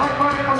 like my name was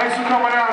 É isso, camarada.